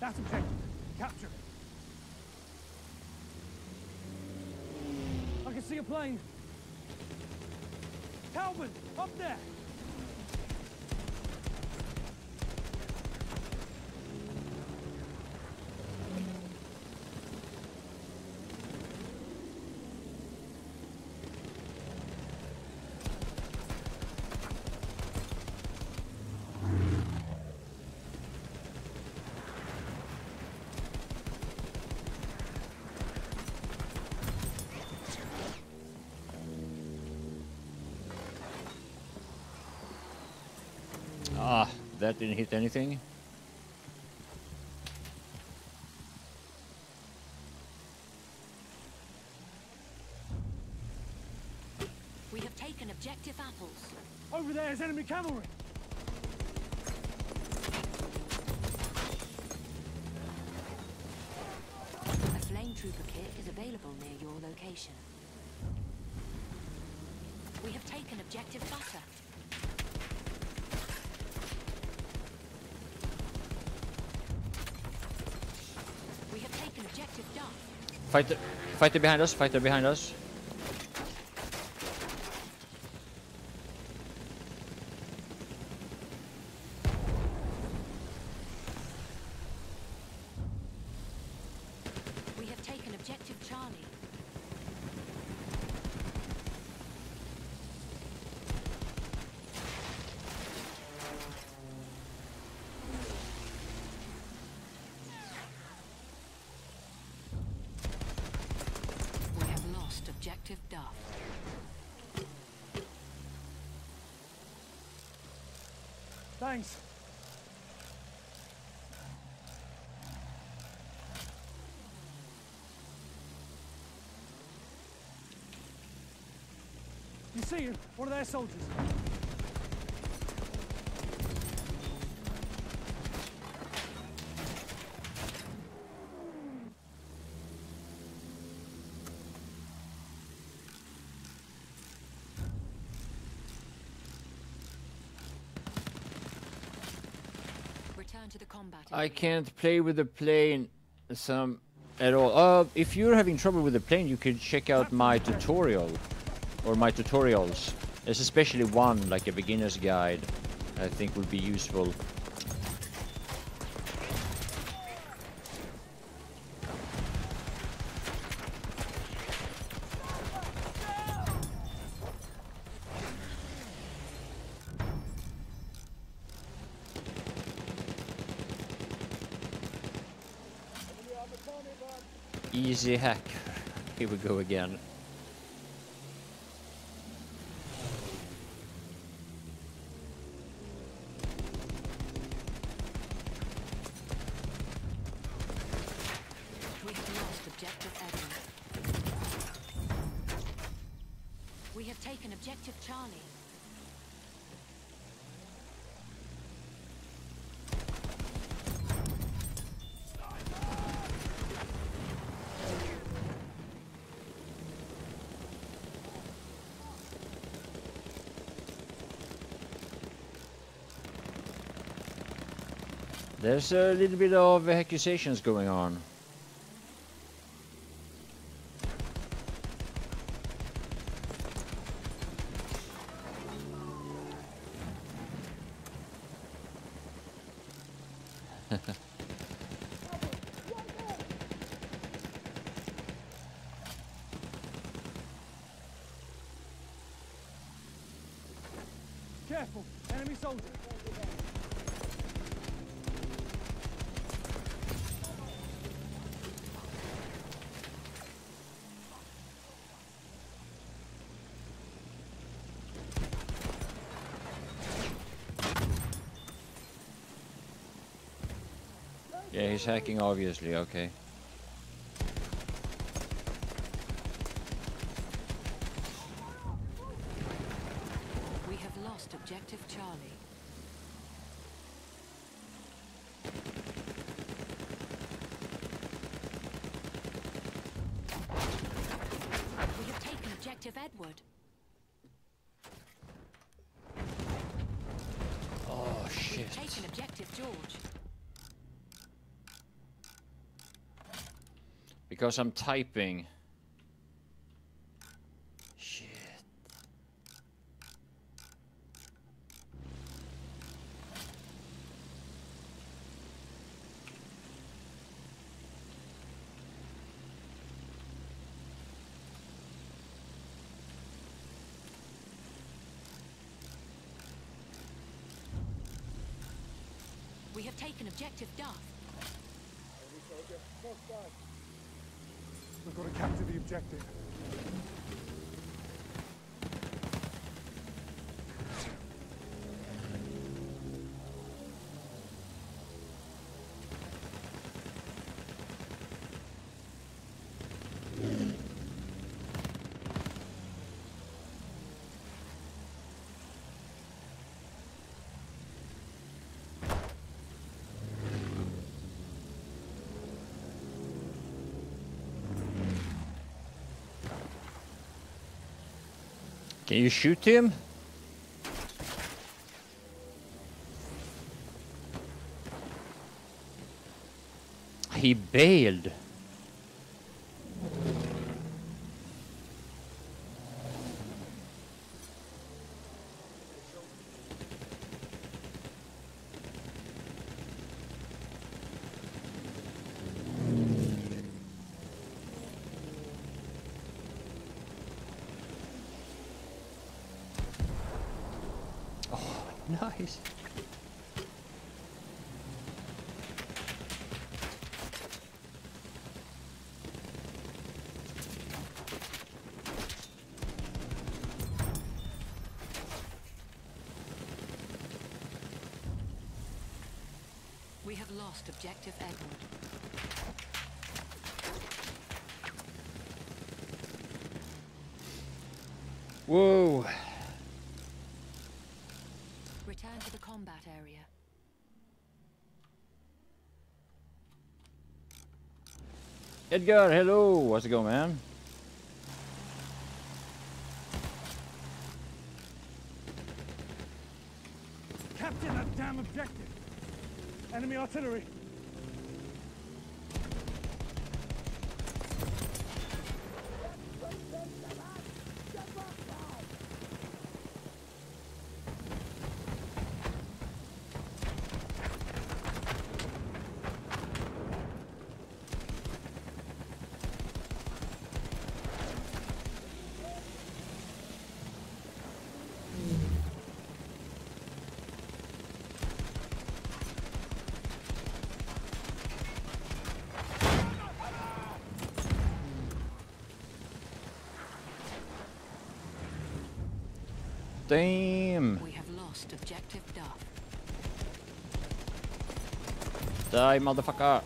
That's objective. Capture it. I can see a plane. Calvin, up there! Ah, that didn't hit anything. We have taken objective apples. Over there is enemy cavalry! A flame trooper kit is available near your location. We have taken objective butter. We have taken objective duff. Fighter, fighter behind us, fighter behind us. We have taken objective Charlie. We have Duff. Thanks. You see him? One of their soldiers. I can't play with the plane some at all. Uh, if you're having trouble with the plane, you can check out my tutorial or my tutorials. There's especially one, like a beginner's guide, I think would be useful. Easy hack. Here we go again. We have taken objective Charlie. There's a little bit of accusations going on. Careful, enemy soldier. Yeah, he's hacking obviously, okay. We have lost objective Charlie. We have taken objective Edward. Oh We shit. have taken objective George. Because I'm typing. Shit. We have taken objective Duff. We've got to capture the objective. Can you shoot him? He bailed. Nice. We have lost objective Edward. Whoa. Return to the combat area. Edgar, hello. How's it going, man? Capture that damn objective. Enemy artillery. Damn. We have lost objective Duff. Die, motherfucker.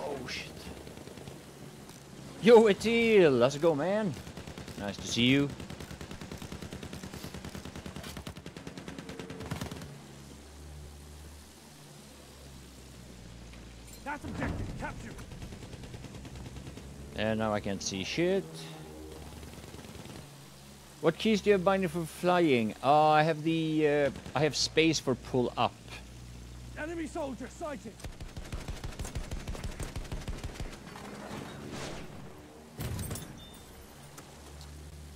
Oh, shit. Yo, Etil. How's it go, man? Nice to see you. That's objective. captured. And now I can't see shit. What keys do you have binding for flying? Uh, I have the, uh, I have space for pull up. Enemy soldier sighted.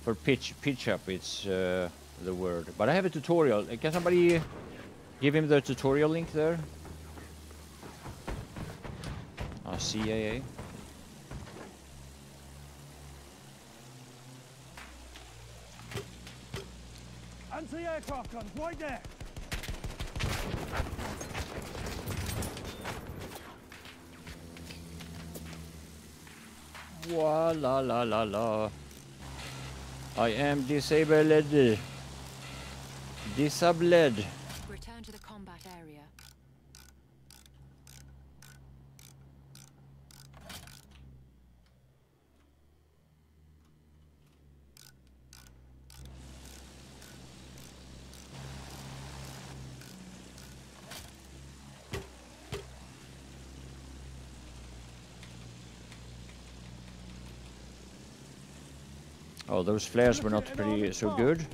For pitch, pitch up, it's uh, the word. But I have a tutorial. Uh, Can somebody give him the tutorial link there? Oh, CAA. Anti-aircraft guns right there. Wa la la la la. I am disabled. Disabled. Return to the combat area. Those flares were not pretty so good.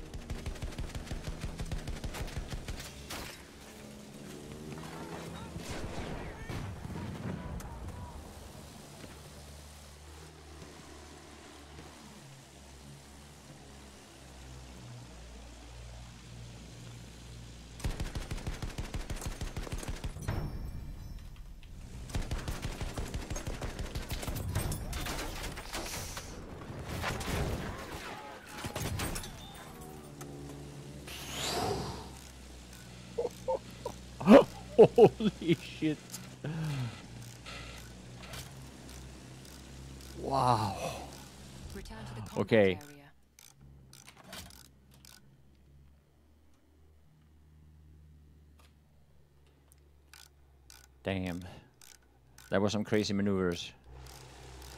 Holy shit. Wow. Return to the combat Okay. Damn. That was some crazy maneuvers.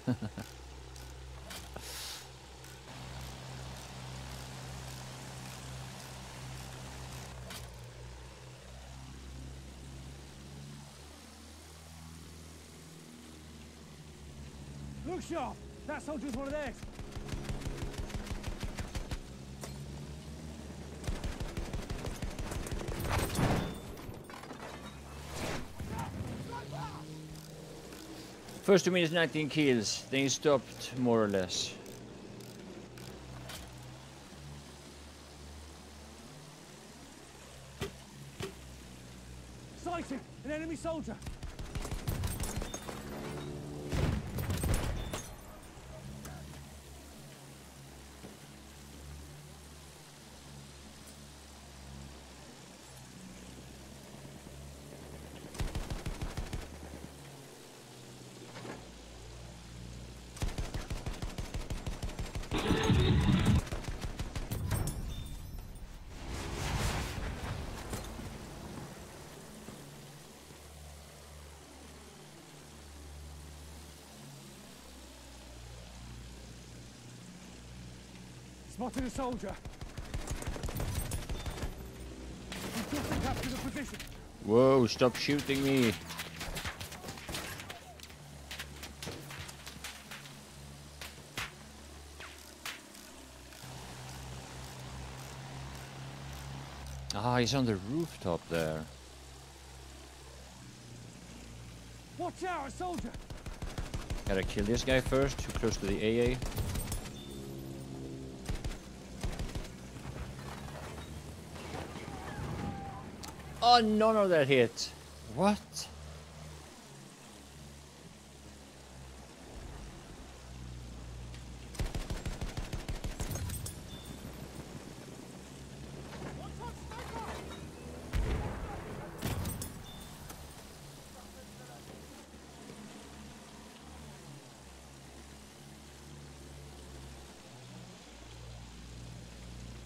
Look sharp! That soldier's one of theirs. First two minutes, 19 kills. Then he stopped, more or less. Sighting! An enemy soldier! Spotted a soldier. Been captured a position. Whoa, stop shooting me. Ah, he's on the rooftop there. Watch out, soldier! Gotta kill this guy first, too close to the AA. Oh, none of that hit. What?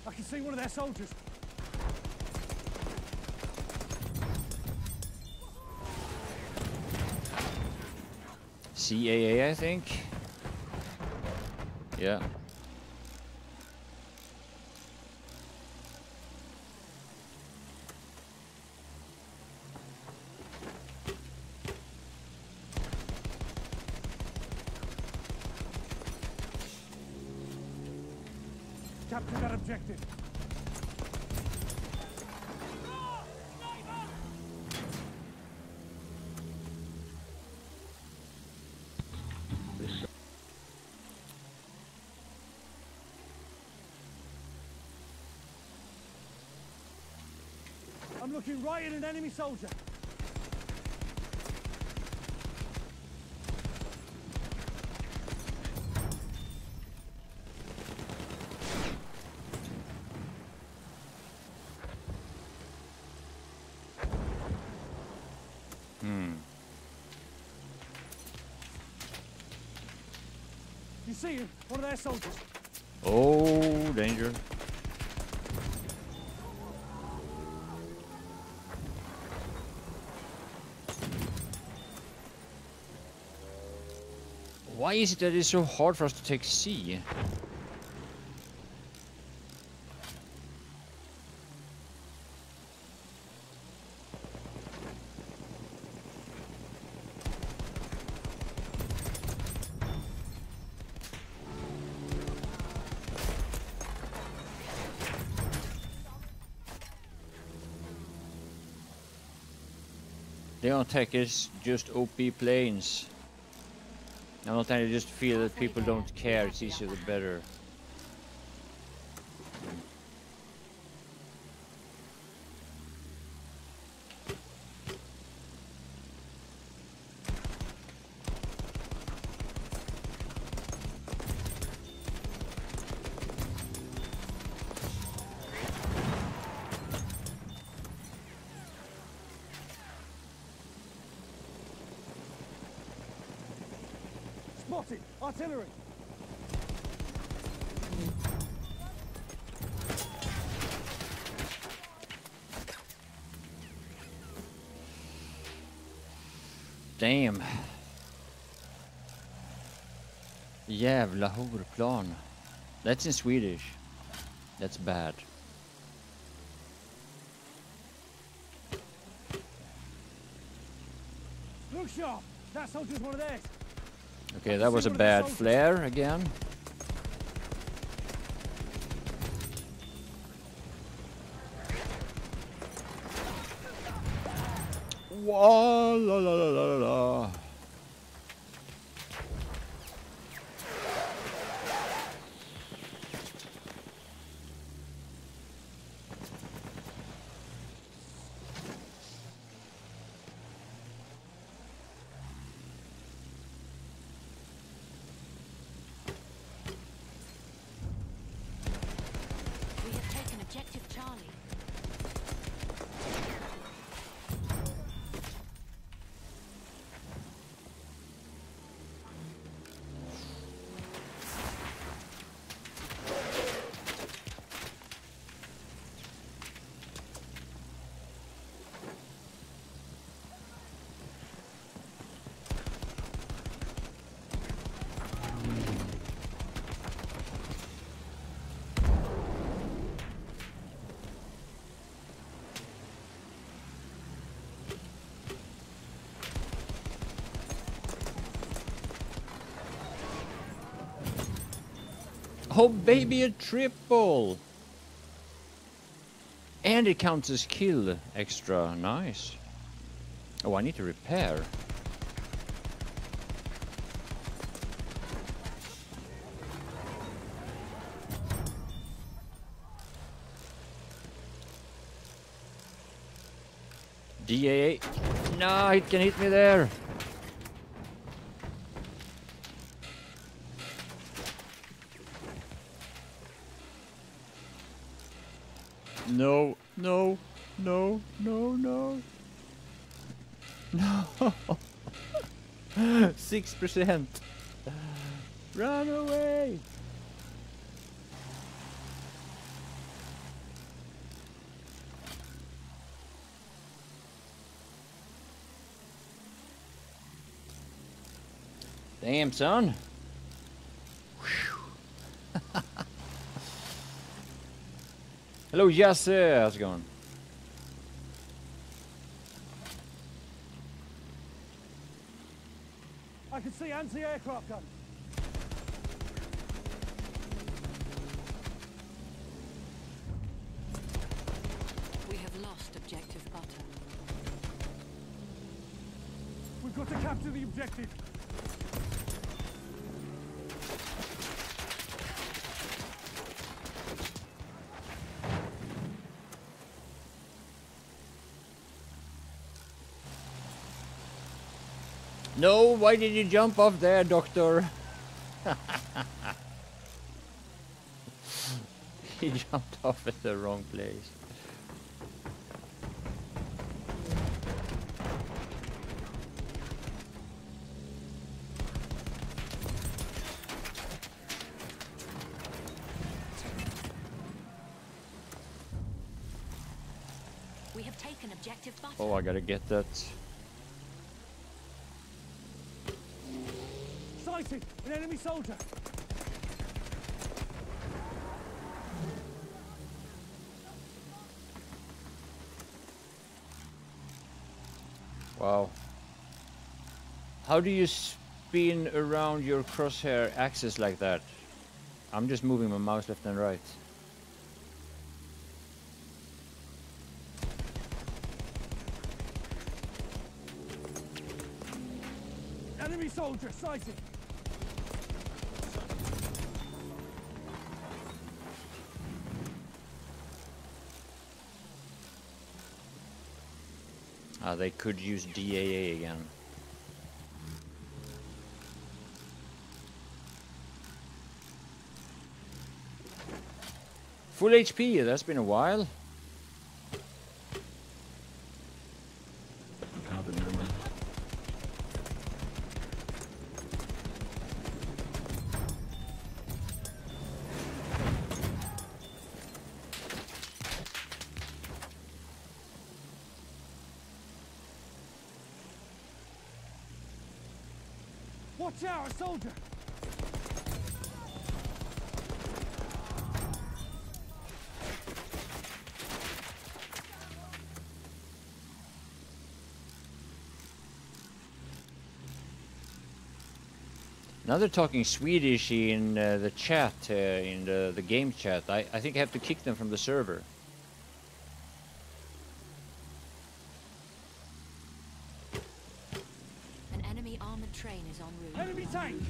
I can see one of their soldiers. CAA, I think. Yeah. Capture that objective. I'm right at an enemy soldier. Hmm. You see him? One of their soldiers. Oh, danger. Why is it that it's so hard for us to take C? Leon Tech is just OP planes. I'm not trying to just feel that people don't care, it's easier the better. Spotted! Artillery! Damn. Jävla horplan. That's in Swedish. That's bad. Look sharp! That soldier's one of theirs! Okay, that was a bad flare again. Whoa, la la la la la la. We have taken objective Charlie. Oh baby, a triple! And it counts as kill extra, nice. Oh, I need to repair. DAA. No, it can hit me there. No, no, no, no, no. No. Six percent. Run away. Damn, son. Hello, Jasse. How's it going? I can see anti-aircraft guns! We have lost objective butter. We've got to capture the objective! No, why did you jump off there, Doctor? he jumped off at the wrong place. We have taken objective butter. Oh, I gotta get that. An enemy soldier! Wow. How do you spin around your crosshair axis like that? I'm just moving my mouse left and right. Enemy soldier sighted! Ah, they could use DAA again. Full HP, that's been a while. A soldier! Now they're talking Swedish in uh, the chat, uh, in the, the game chat. I, I think I have to kick them from the server. Armored train is en route. Enemy tank!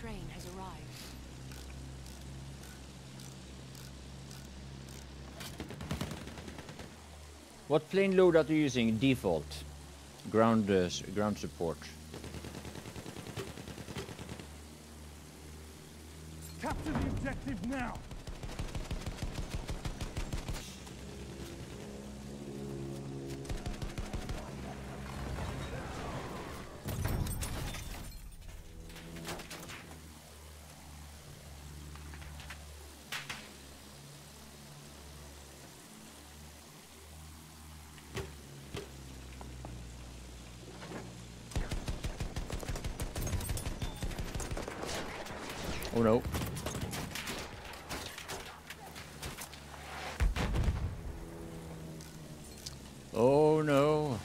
Train has arrived. What plane loadout are you using? Default. Ground, uh, ground support. Capture the objective now! Oh no. No.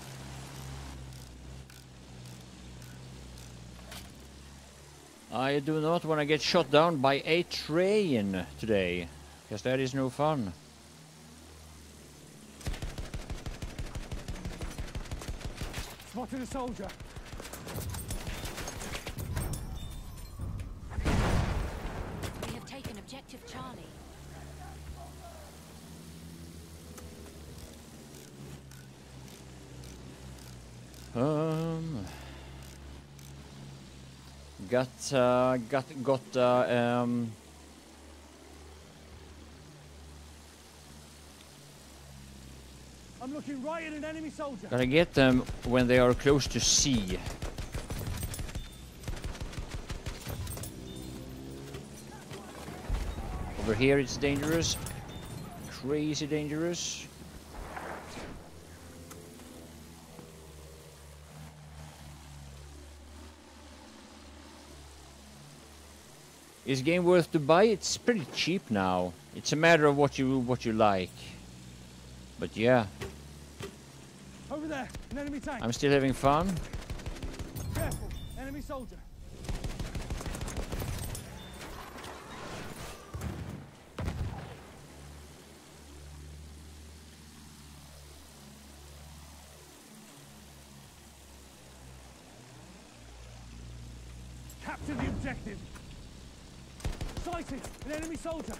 I do not want to get shot down by a train today, because that is no fun. Spotted a soldier! Got uh, got got uh, um. I'm looking right at an enemy soldier! Gotta get them when they are close to sea. Over here it's dangerous. Crazy dangerous. Is game worth to buy? It's pretty cheap now. It's a matter of what you what you like. But yeah, Over there, an enemy tank! I'm still having fun. Careful, enemy soldier! Capture the objective! Sighted! An enemy soldier!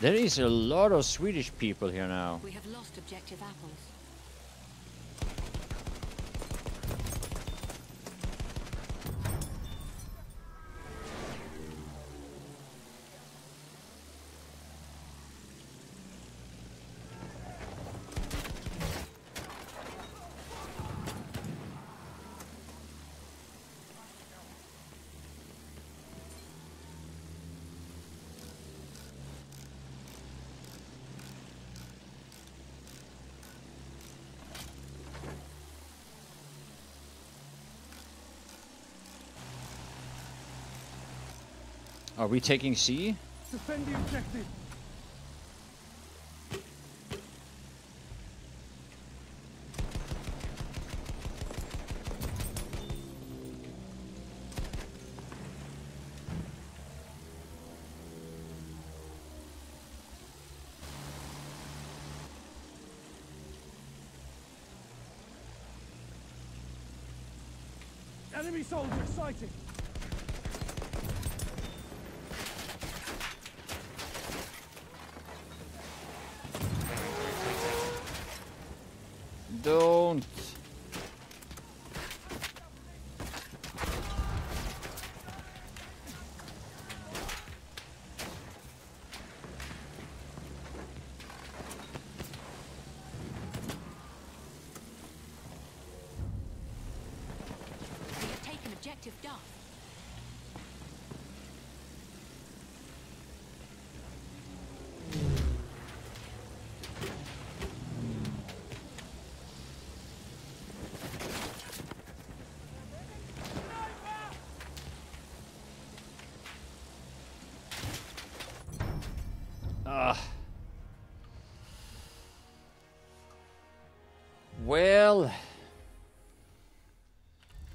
There is a lot of Swedish people here now. We have lost objective apples. Are we taking C? Defend the objective. Enemy soldier sighted! Don't.